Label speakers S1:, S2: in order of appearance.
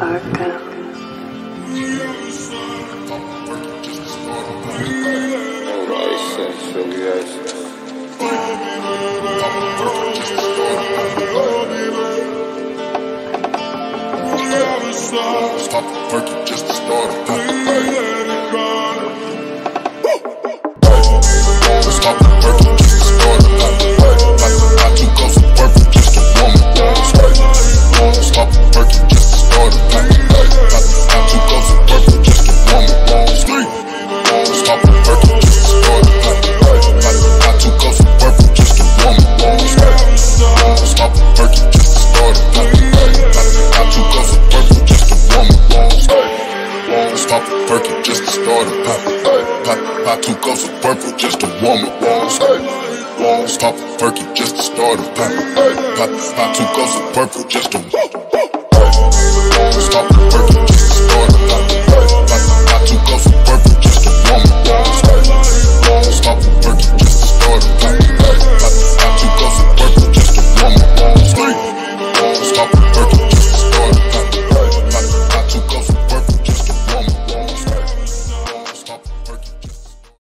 S1: Yes.
S2: Stop perky just to start a perky just to start a Not, not too close to purple, just a woman. Stop the perky just to start a Not, not too close to purple, just a